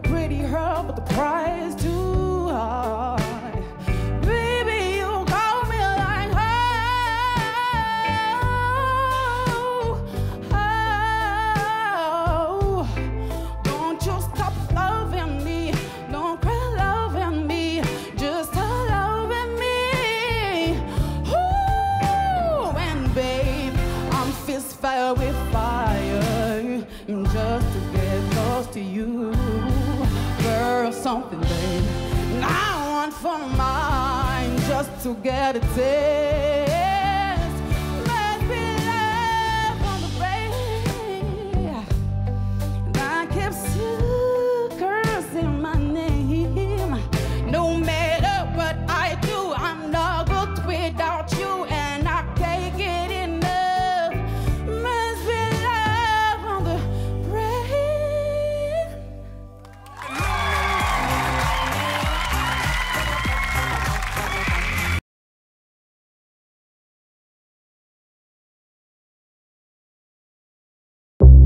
pretty her, but the price too high. Baby, you got me like oh, oh. Don't you stop loving me, don't quit loving me, just loving me. Ooh, and babe, I'm fist fire with fire, to close to you. Girl, something, babe, and I want for mine, just to get a taste. Eh?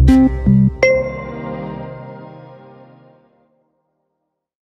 Thank